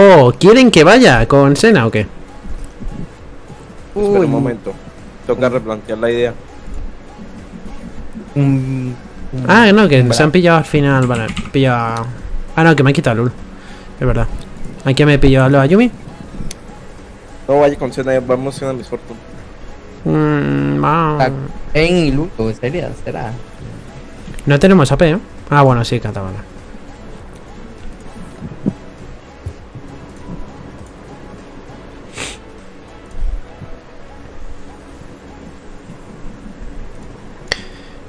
Oh, ¿quieren que vaya con Sena o qué? Espera un momento. Toca replantear la idea. Un, un- Ah, no, que se han pillado al final. Vale, pillado. Ah, no, que me han quitado Lul. Es verdad. ¿A quién me he pillado? ¿A los Ayumi? No vaya con cena, vamos a Miss Fortune. Mm, va. Ah, En y Luto, sería, será. No tenemos AP, ¿eh? Ah, bueno, sí, Catabana.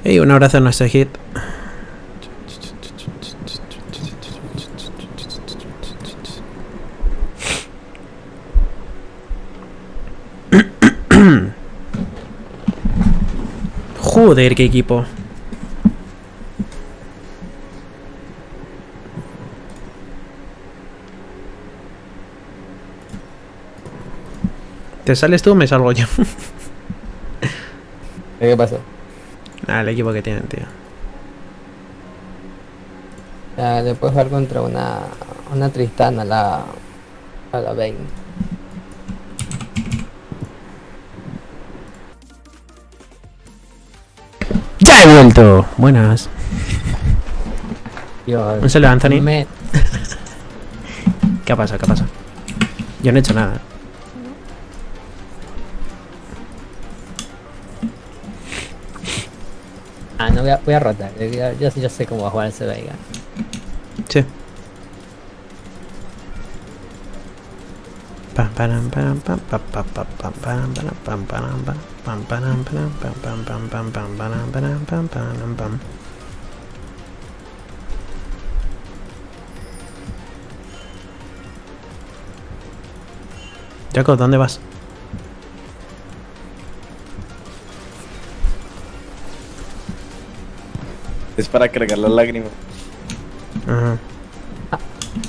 Y un abrazo a nuestro hit. Joder, qué equipo. ¿Te sales tú o me salgo yo? ¿Qué pasó? Ah, el equipo que tienen, tío. Ah, le puedes jugar contra una, una Tristana, la, a la 20. ¡Ya he vuelto! Buenas. Dios, Un saludo, Anthony. me- ¿Qué pasa? ¿Qué pasa? Yo no he hecho nada. Voy a, voy a rotar. Yo, yo, yo sé cómo va a jugar ese Veiga. Sí. Pam, param, param, para cargar la lágrima. Ajá.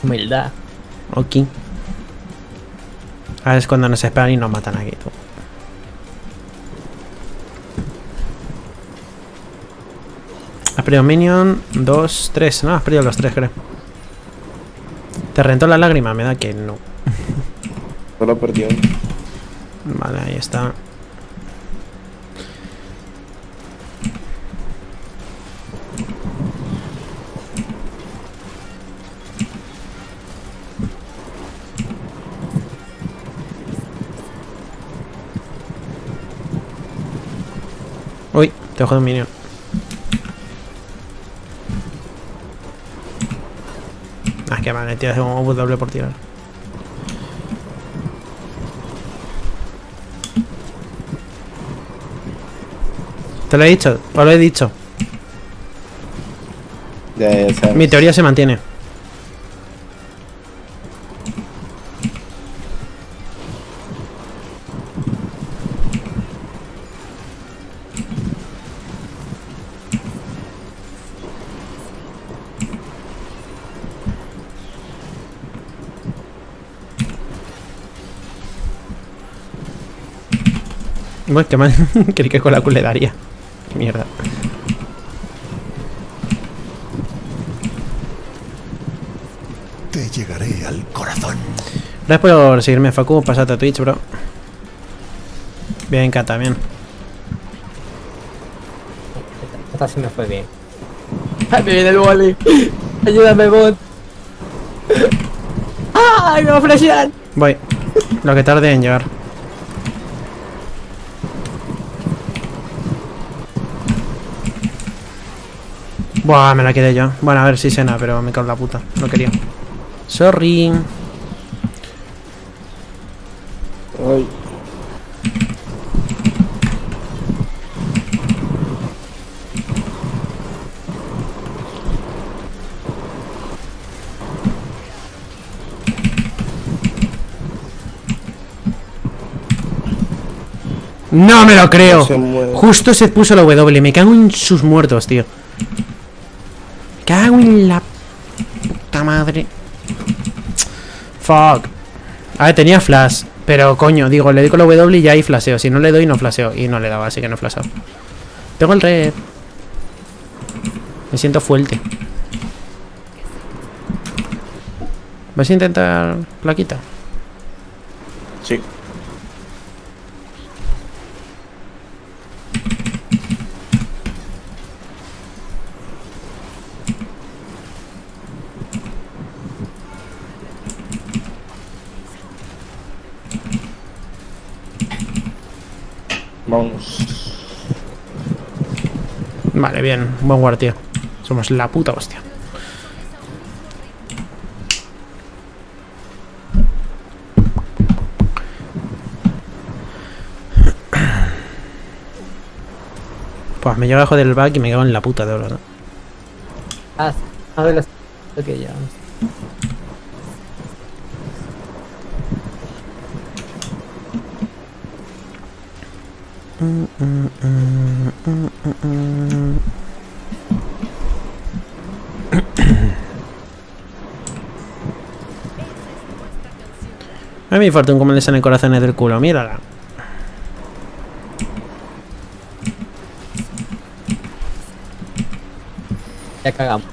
Humildad. Ok. Ahora es cuando nos esperan y nos matan aquí, tú. Has perdido Minion, 2, 3. No, has perdido los 3, creo. ¿Te rentó la lágrima? Me da que no. Solo perdió. Vale, ahí está. Te dejo de un minion. Ah, qué mal, tío, hace un doble por tirar. Te lo he dicho, os lo he dicho. Ya, ya sabes. Mi teoría se mantiene. Bueno, qué mal. Creí que con la Q le daría. Qué mierda. Te llegaré al corazón. Gracias por seguirme, Facu. Pásate a Twitch, bro. Bien, Cata, bien. Esta sí me fue bien. ¡Ay, me viene el boli! ¡Ayúdame, bot! ¡Ay, me va a flashear! Voy. Lo que tarde en llegar. Buah, me la quedé yo. Bueno, a ver si cena, pero me cago en la puta. No quería. Sorry. Ay, No me lo creo. No se mueve. Justo se puso la W. Me cago en sus muertos, tío. Cago en la puta madre. Fuck. A ver, tenía flash. Pero coño, digo, le doy con la W y ya ahí flasheo. Si no le doy, no flasheo. Y no le daba, así que no he flasheado. Tengo el red. Me siento fuerte. ¿Vas a intentar plaquita? Sí. Vamos. Vale, bien. Buen guardia. Somos la puta hostia. Pues me llega a joder el back y me cago en la puta de oro, ¿no? Ah, a ver, que ya. A mi Fortune como le salen corazones del culo, mírala. Ya cagamos.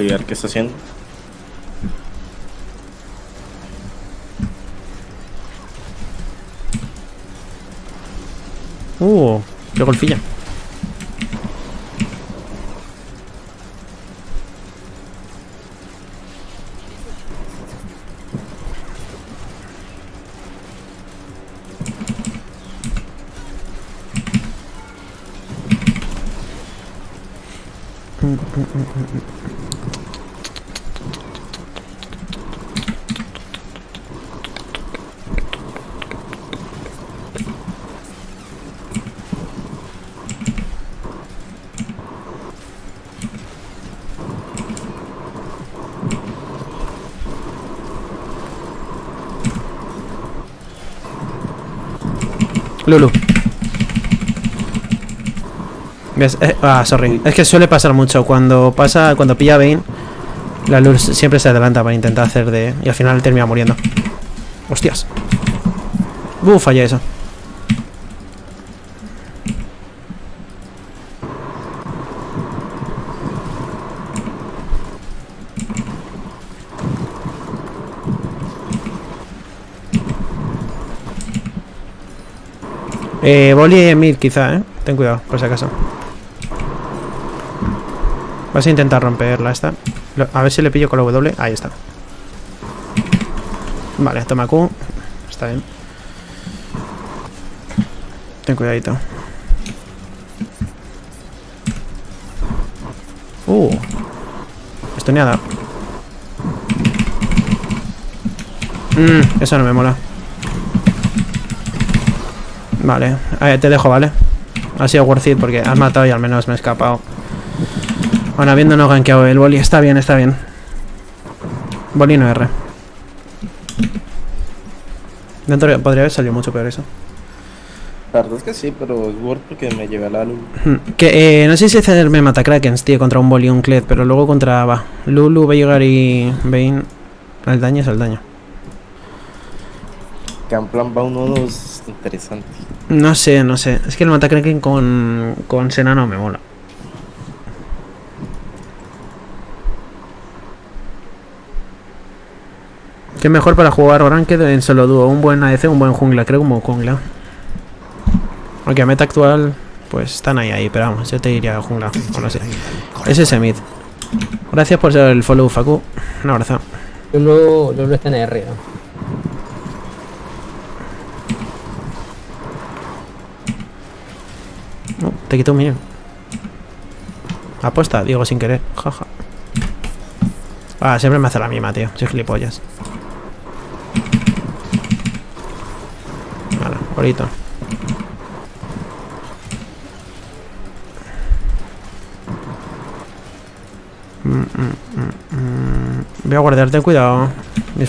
Bolívar, ¿qué está haciendo? Uh, qué golfilla. Lulu. Eh, ah, sorry. Es que suele pasar mucho. Cuando pasa, cuando pilla Bane, la Lulu siempre se adelanta para intentar hacer de. Y al final termina muriendo. Hostias. Uh, falla eso. Eh, Boli mid quizá, eh. Ten cuidado, por si acaso. Vas a intentar romperla esta. A ver si le pillo con la W. Ahí está. Vale, toma Q. Está bien. Ten cuidadito. Uh. Esto ni ha dado. Mm, eso no me mola. Vale, eh, te dejo, ¿vale? Ha sido worth it porque has matado y al menos me he escapado. Bueno, habiéndonos gankeado el boli, está bien, está bien. Boli no R. Dentro podría haber salido mucho peor eso. La verdad es que sí, pero es Word porque me llevé a la luz. Que eh, no sé si hacerme matakrakens, tío, contra un boli y un Kled, pero luego contra va. Lulu, Veigar y Bane. El daño es el daño. Que en plan va uno es interesante. No sé, no sé. Es que el matakraken con, con Sena no me mola. ¿Qué mejor para jugar Ranked en solo dúo? Un buen ADC, un buen jungla, creo como jungla. Aunque a meta actual, pues están ahí, ahí, pero vamos, yo te diría jungla, o no sé. Es ese mid. Gracias por el follow, Facu. Un abrazo. Lulu, Lulu está en R. ¿no? No, te quito un minion. Apuesta, digo sin querer. Jaja. Ah, siempre me hace la misma, tío. Soy gilipollas. Vale, bonito. Mm, mm, mm. Voy a guardarte cuidado, Miss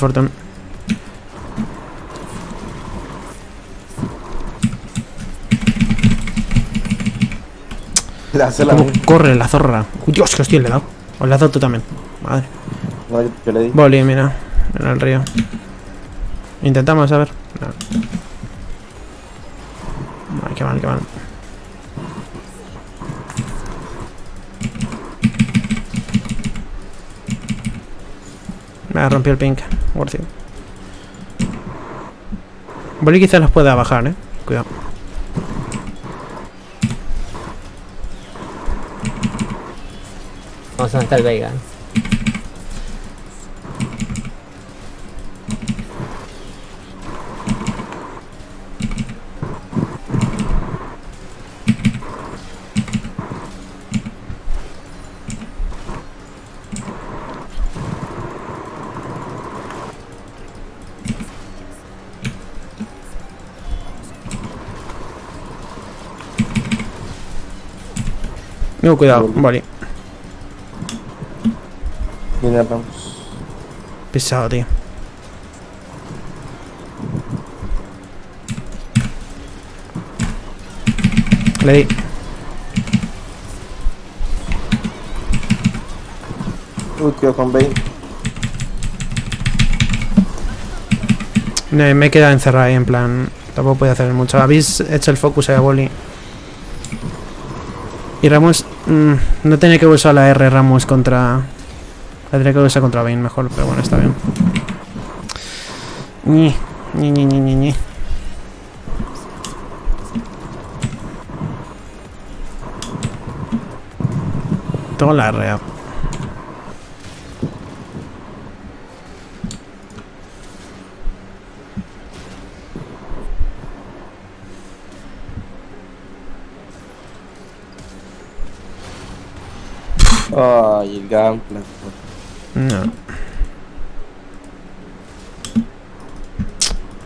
La ¿Cómo corre la zorra? Dios, que hostia le he dado. O le has dado tú también. Madre. No, yo, le di. Boli, mira. En el río. Intentamos, a ver. No. Ay, qué mal, qué mal. Me ha rompido el pink. Worth it. Boli quizás los pueda bajar, eh. Cuidado. Vamos a matar el Veiga. No, cuidado, Boli. Viene Ramos. Pisado, tío. Le di. Uy, cuidado con Bane. Me, me he quedado encerrado ahí, en plan. Tampoco puedo hacer mucho. Habéis hecho el focus ahí a Boli. Y Ramos. mm, no tenía que usar la R Ramos contra. Tendría que usar contra Bane mejor, pero bueno, está bien. Ñi, ñi, ñi, ñi, ñi. Tengo la R. Ay, el Gunplank. No.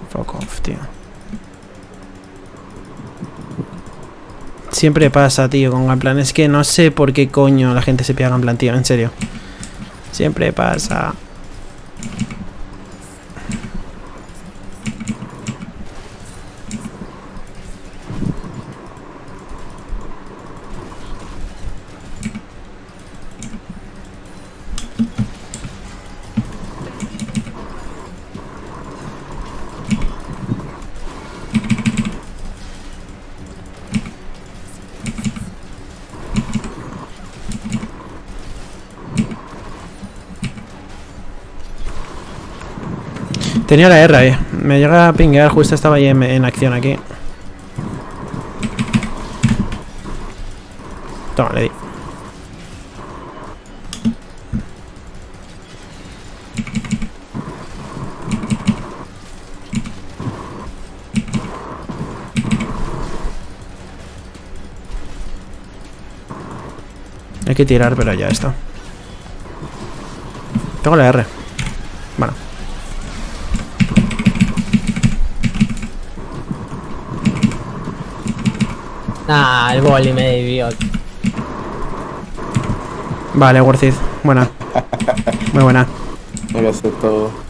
Fuck off, tío. Siempre pasa, tío, con Gunplan. Es que no sé por qué coño la gente se pega Gunplan, tío. En serio. Siempre pasa. Tenía la R ahí. Me llega a pinguear, justo estaba ahí en, en acción aquí. Toma, le di. Hay que tirar, pero ya está. Tengo la R. Bueno. Ah, el boli me debió. Vale, worth it. Buena. Muy buena. Hay que hacer todo.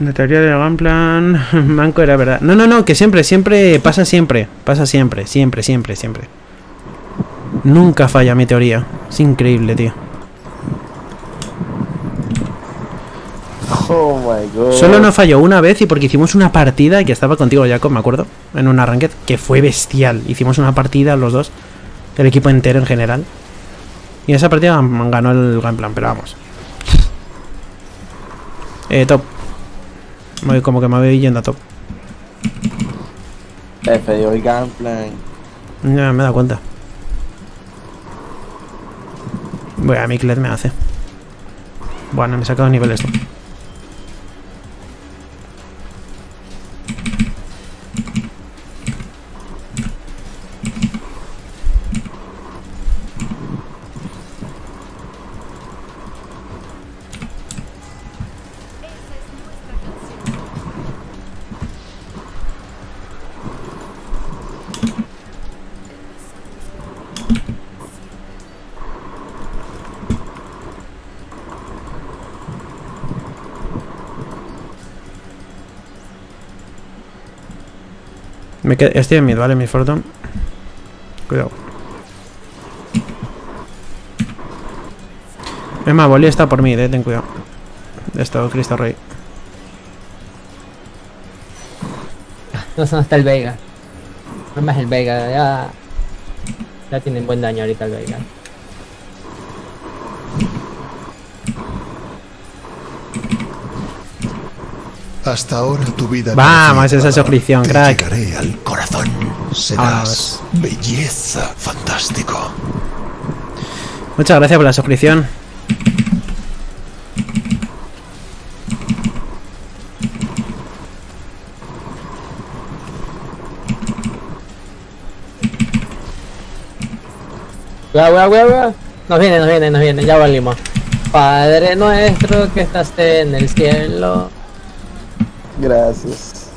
La teoría del Gunplan. Manco era verdad. No, no, no, que siempre, siempre, pasa siempre. Pasa siempre, siempre, siempre, siempre. Nunca falla mi teoría. Es increíble, tío. Oh my god. Solo no falló una vez y porque hicimos una partida que estaba contigo, Jacob, me acuerdo. En un arranque que fue bestial. Hicimos una partida los dos. El equipo entero en general. Y en esa partida ganó el Gunplan, pero vamos. Eh, top. Voy- Como que me voy yendo a top. F, dio el Gunplank. Ya me he dado cuenta. Voy a mi me hace. Bueno, me he sacado nivel esto. Me qued- Estoy en mid, ¿vale? Mi Fortune. Cuidado. Es más, Bolí está por mid, eh. Ten cuidado. Esto, Cristo Rey. No dónde está el Veigar. No más el Veigar, ya. Ya tienen buen daño ahorita el Veigar. Hasta ahora tu vida. Vamos, esa es aflicción, Te crack. llegaré al corazón. Serás belleza, fantástico. Muchas gracias por la suscripción. Cuidado, cuidado, cuidado. Nos viene, nos viene, nos viene, ya valimos. Padre nuestro que estás en el cielo. Gracias.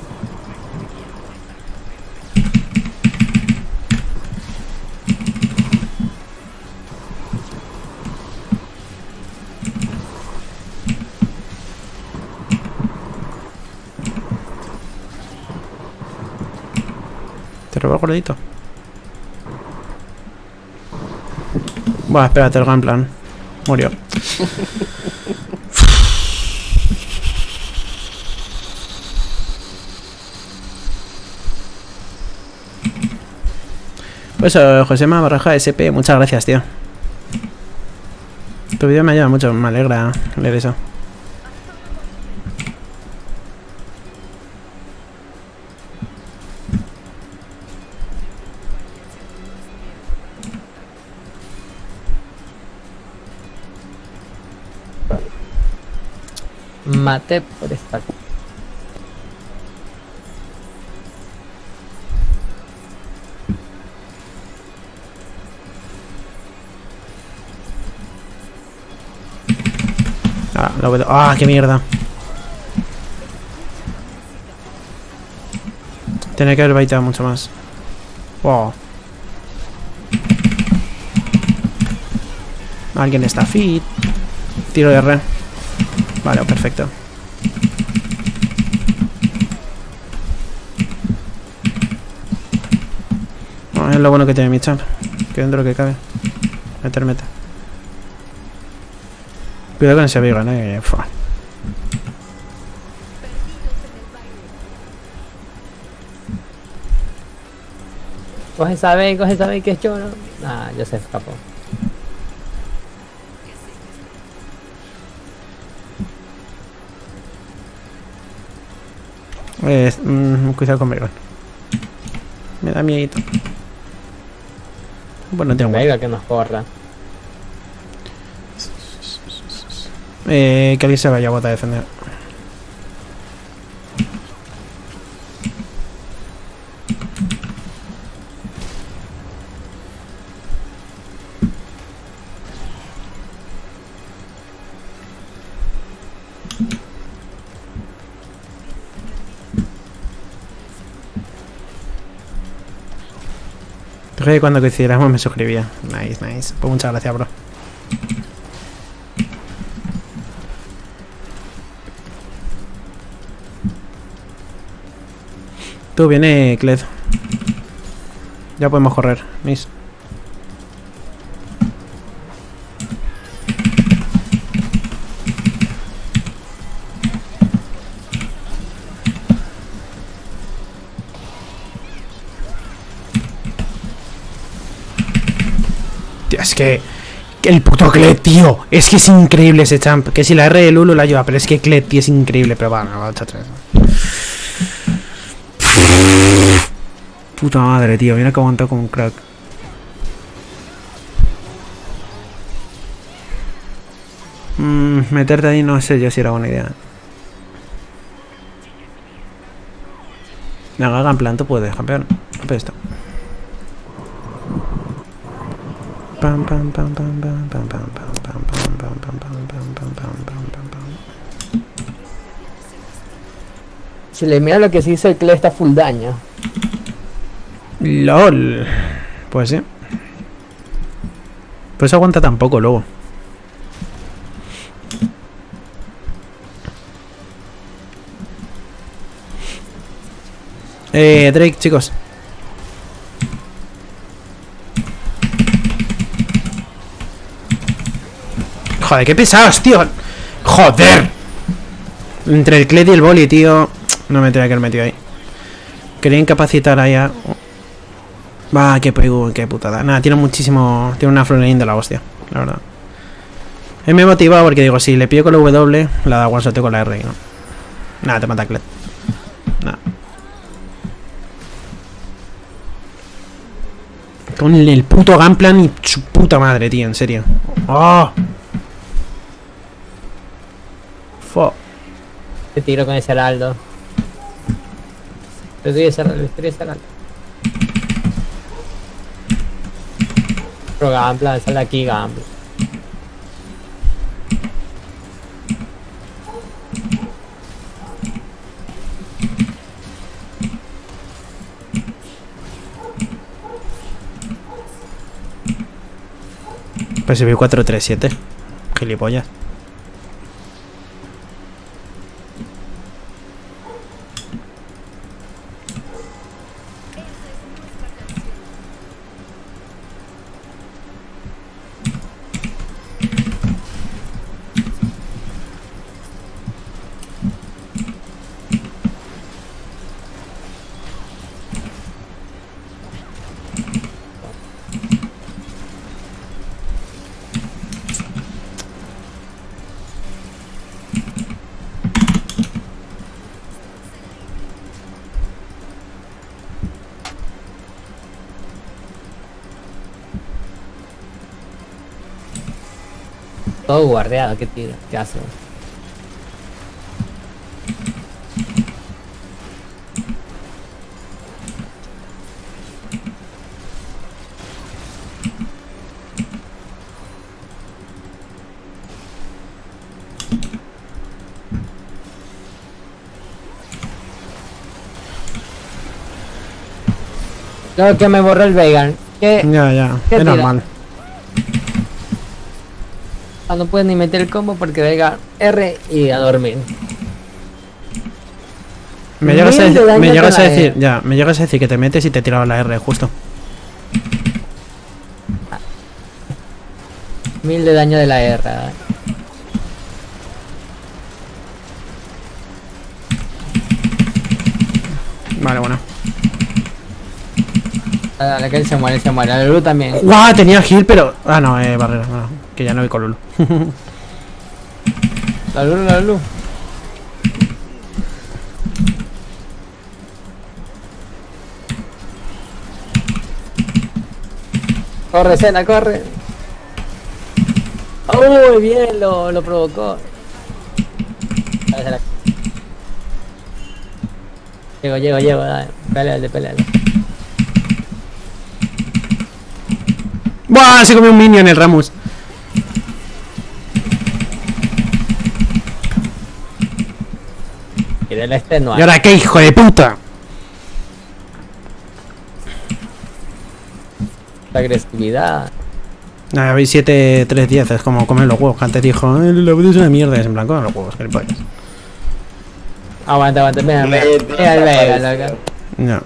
Te robo el gordito. Buah, espérate, el plan Murió. Pues eh, Josema Barraja SP, muchas gracias, tío. Tu vídeo me ayuda mucho, me alegra leer eso. Mate por esta. Ah. Ah, qué mierda. Tiene que haber baiteado mucho más. Wow. Alguien está fit. Tiro de R. Vale, perfecto. Es lo bueno que tiene mi champ. Que dentro de lo que cabe. Meter, mete. Cuidado con ese Vigan, eh. Fua. Coge sabe, coge sabe que es choro. Ah, ya se escapó. Eh, mm, cuidado con Vigan. Me da miedito. Bueno, tengo Venga, que nos corra. Eh, que alguien se vaya a botar a defender. Dije que cuando coincidiéramos me suscribía. Nice, nice. Pues muchas gracias, bro. Viene Cled. Ya podemos correr, mis. Tío, es que. El puto Cled, tío. Es que es increíble ese champ. Que si la R de Lulu la ayuda, pero es que Cled, tío, es increíble. Pero va, no, va, chacho, Puta madre, tío. Mira que aguantó como un crack. Mm, meterte ahí no sé yo si era buena idea. Me haga en plan, tú puedes, campeón. Esto. Si le mira lo que se hizo el Cle está full daño. LOL. Pues sí. Pues aguanta tampoco luego. Eh, Drake, chicos. Joder, qué pesados, tío. Joder. Entre el Cled y el Boli, tío. No me tenía que haber metido ahí. Quería incapacitar ahí a... Va, qué, qué putada. Nada, tiene muchísimo... Tiene una frontline de la hostia, la verdad. Él me motiva porque digo, si le pillo con la W, la da one shot con la R y no. Nada, te mata Cled. Nada. Con el, puto Gunplan y su puta madre, tío, en serio. ¡Oh! Fo. Te tiro con ese heraldo. Le doy ese heraldo, le doy ese heraldo. Pero Gambla, sale aquí Gambla. PSV 437. Gilipollas. Todo guardeado, qué tiro, qué hace. Creo que me borró el vegan. Que Ya, ya. ¿Qué Es tira? normal. Ah, no puedes ni meter el combo porque venga R y a dormir. Me llegas a, de decir- daño me con llegas a la decir, E. ya, me llegas a decir que te metes y te tiraba la R justo. Mil de daño de la R. ¿eh? Vale, bueno. A la que él se muere, se muere. A Lulu también. ¡Guau! Tenía heal, pero. Ah, no, eh, barrera. no, que ya no voy con Lulu. La Lulu, la Lulu. Corre, Sena, corre. Uy, bien, lo, lo provocó. Llego, llego, llego, dale. Peleale, peleale. ¡Buah! Se comió un minion el Ramus. Este no ¿Y ahora qué, hijo de puta? La agresividad. Nada, veis 7, 3, 10. Es como comer los huevos. que Antes dijo, "Eh, la vida es una mierda. Es en blanco, los huevos, que Aguanta, aguanta, mira, mira. Le- Mira el Vega, loco. No.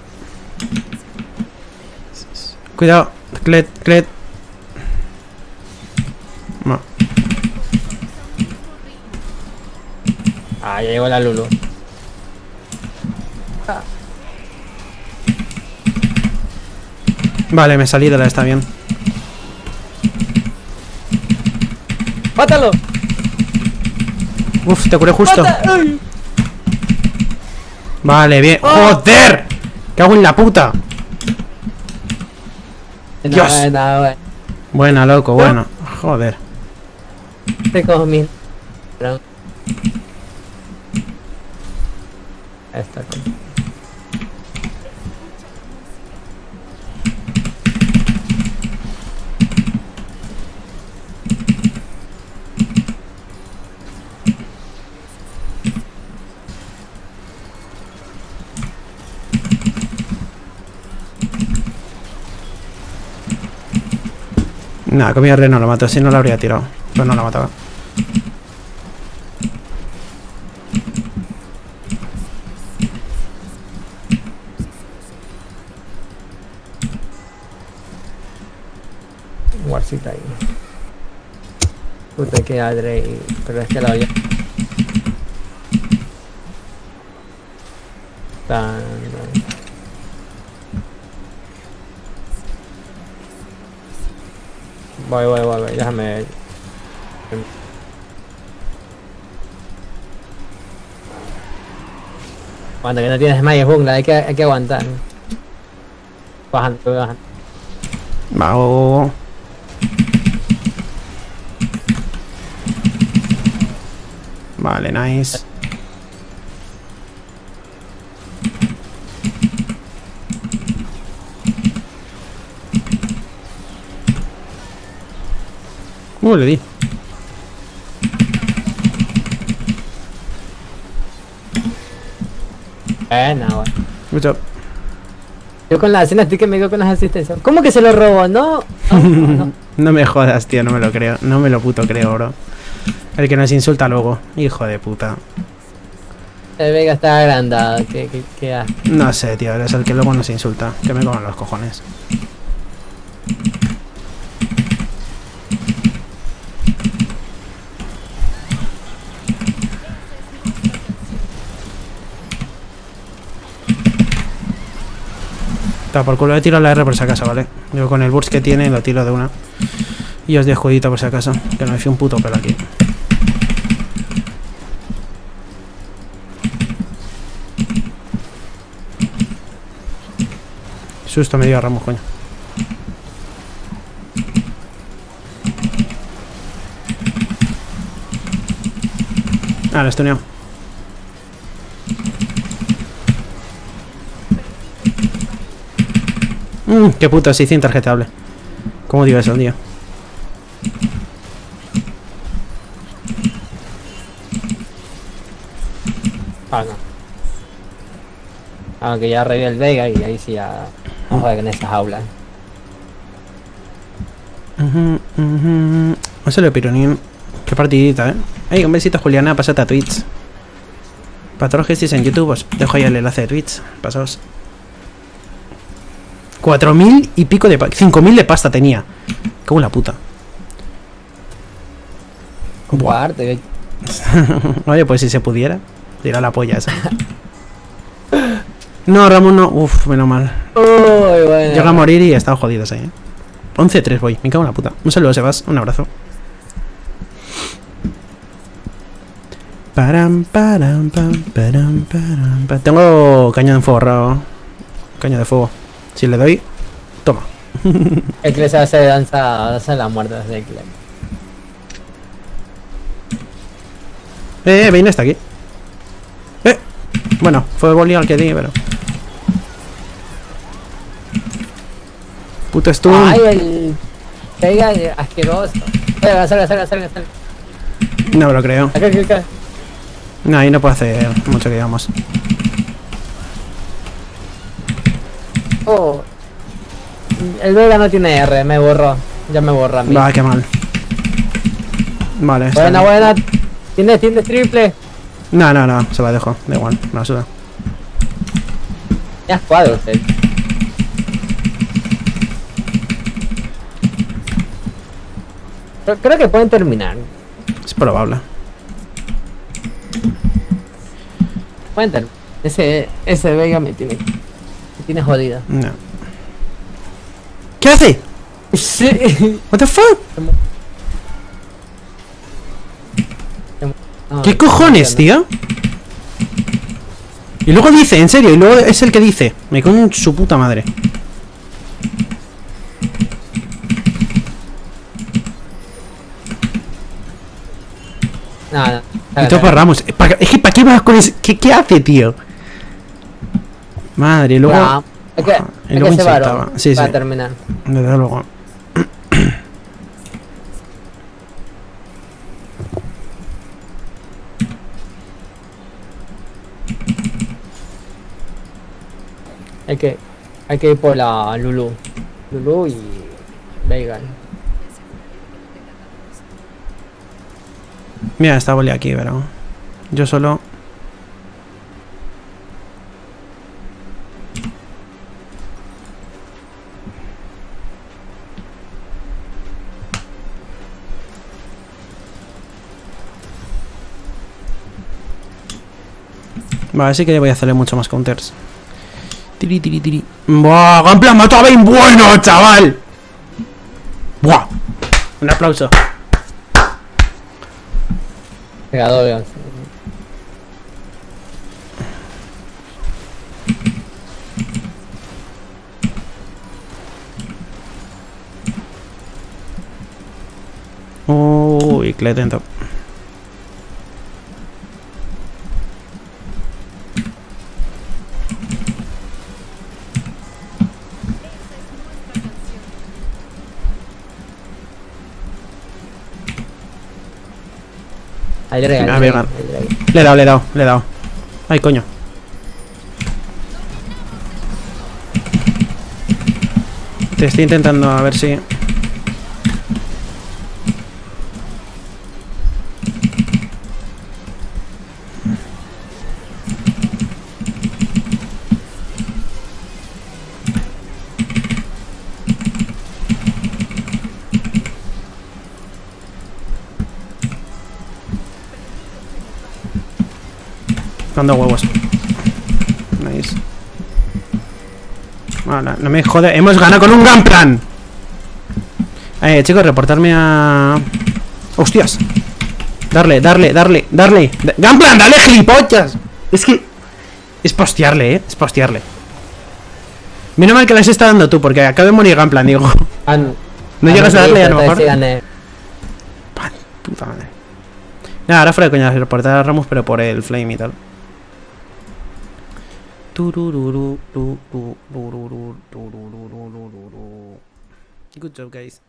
Cuidado, Clet, Clet. No. Ah, ya llegó la Lulu. Vale, me salí de la está bien. ¡Mátalo! Uf, te curé justo. Vale, bien. ¡Joder! ¿Qué hago en la puta? Dios. No. Buena, loco, bueno. Joder. Te cojo mil. Pero- Esta cosa. Nada, comida rey no lo mato, si no lo habría tirado. Pues no la mataba. Warsita ahí. Puta que Adrey, pero es que la oye. Tan. Voy, voy, voy, voy, déjame. Cuando que no tienes más jungla, hay que, hay que aguantar. Bajando, bajando. Vamos. Vale, nice. Uh, le di. Eh, no, bueno. Job. Yo con la escena estoy que me quedo con las asistencias. ¿Cómo que se lo robó? No. No, no, no. No me jodas, tío, no me lo creo. No me lo puto creo, bro. El que nos insulta luego. Hijo de puta. El Vega está agrandado. ¿Qué, qué? No sé, tío, eres el que luego nos insulta. Que me coman los cojones. Está por culo de tiro la R por si acaso, ¿vale? Yo con el burst que tiene lo tiro de una. Y os dejo jueguito por si acaso. Que no me fío un puto pelo aquí. Susto me dio a Ramos, coño. Ah, lo he. Mmm, qué puto, se hizo intarjetable. ¿Cómo digo eso, tío? Ah, no. Aunque ya revive el Vega y ahí sí ya. No joder con esas aulas. Ujú, ujú. Un solo pironín. Qué partidita, eh. Ey, un besito, Juliana. Pásate a Twitch. Para todos los que estéis en YouTube, os dejo ahí el enlace de Twitch. Pasaos. 4.000 y pico de... pa- 5.000 de pasta tenía. Como la puta. Buah. Cuarte, Oye, pues si se pudiera. Tira la polla esa. No, Ramón no. Uf, menos mal. Uy, bueno. Llega a morir y está jodidos ahí. ¿eh? 11-3 voy. Me cago en la puta. Un saludo, Sebas. Un abrazo. Param, param, param, param, pam. Tengo caño de fuego, raro. Caño de fuego. Si le doy, toma. El se hace danza, danza de la muerte desde el. Eh, eh, Vayne está aquí. Eh. Bueno, fue boli al que di, pero. Puto stun. Ay, el. Vega asqueroso. Salga, salga, salga, salga, salga. No me lo creo. Acá, acá, acá. No, ahí no puedo hacer mucho que digamos. Oh. El Vega no tiene R, me borró. Ya me borró a mí. Va, qué mal. Vale, buena, buena. Tienes, tienes triple. No, no, no, se la dejo. Da igual, me la suda. Ya es cuadro, usted. Pero Creo que pueden terminar. Es probable. Pueden terminar. Ese, ese Vega me tiene, me tiene jodida. No. ¿Qué hace? Sí. What the fuck? No, ¿Qué cojones, tío? Y luego dice, en serio, y luego es el que dice. Me cago en su puta madre. No, no. Y para Ramos. Es que, ¿para qué vas con ese? ¿Qué, qué hace, tío? Madre, luego. Hay que, hay luego que ser varón Sí, para sí. terminar. Desde luego. Hay que, hay que ir por la Lulu. Lulu y Veigan. Mira, está Boli aquí, pero. Yo solo. Vale, sí que voy a hacerle mucho más counters. Tiri, tiri, tiri. ¡Buah! ¡Gamplan mató a Bane! ¡Bueno, chaval! ¡Buah! Un aplauso. Pegador, Uy, que le drag, hay Ah, drag. Le he dado, le he dado, le he dado. Ay, coño. Te estoy intentando a ver si. Dando huevos. Nice. Vale, no me jode. Hemos ganado con un Gunplan. Eh, chicos, reportarme a. ¡Hostias! Darle, darle, darle, darle. Da- ¡Gunplan, dale, gilipollas! Es que. Es postearle, eh. Es postearle. Menos mal que les está dando tú, porque acabo de morir Gunplan, digo. No llegas a darle a lo mejor. Gané. Puta madre. Nada, ahora fuera de coña, reportar a Ramos, pero por el flame y tal. ドロロロロロロロロロロロロロロ Good job guys